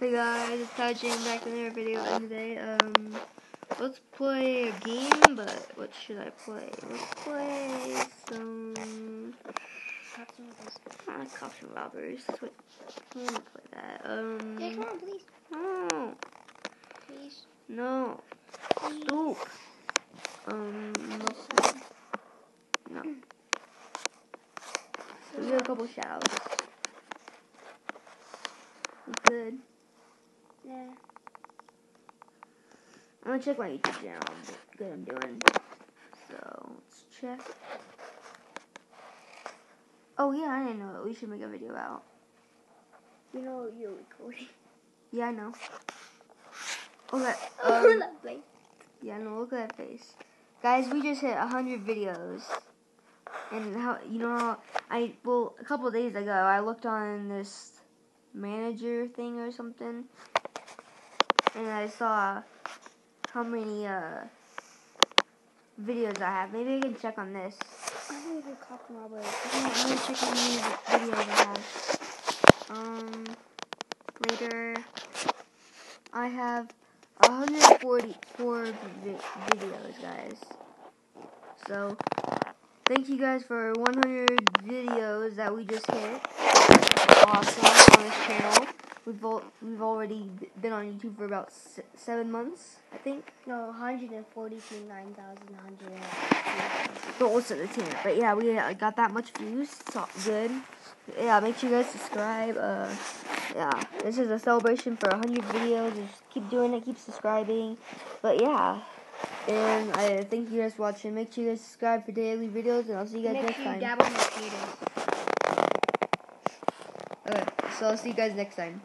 Hey guys, it's Ty Jane back in another video and today, um, let's play a game, but what should I play? Let's play some, ah, cops and robbers, what, I want to play that, um, Yeah, come on, please. no, Please. no, Please. stoop, um, no, no, we do a couple shoutouts, good. Yeah. I'm gonna check my YouTube channel. Good, I'm doing. So let's check. Oh yeah, I didn't know that we should make a video out. You know you're recording. Yeah, I know. Okay. Um, yeah, no, look at that face, guys. We just hit hundred videos, and how you know how I well a couple days ago I looked on this manager thing or something, and I saw how many uh videos I have. Maybe I can check on this. I think we could cop robbery. Me check how many videos I have. Um, later, I have 144 vi- videos, guys. So, thank you guys for 100 videos that we just hit. Awesome on this channel. We've al- we've already been on YouTube for about se- seven months, I think. No, 142, 9,100. Don't listen to Tanner. But yeah, we uh, got that much views. It's all good. Yeah, make sure you guys subscribe. Uh, yeah, this is a celebration for 100 videos. Just keep doing it. Keep subscribing. But yeah. And I thank you guys for watching. Make sure you guys subscribe for daily videos, and I'll see you guys Make next sure you time. dabble the potatoes. Okay, so I'll see you guys next time.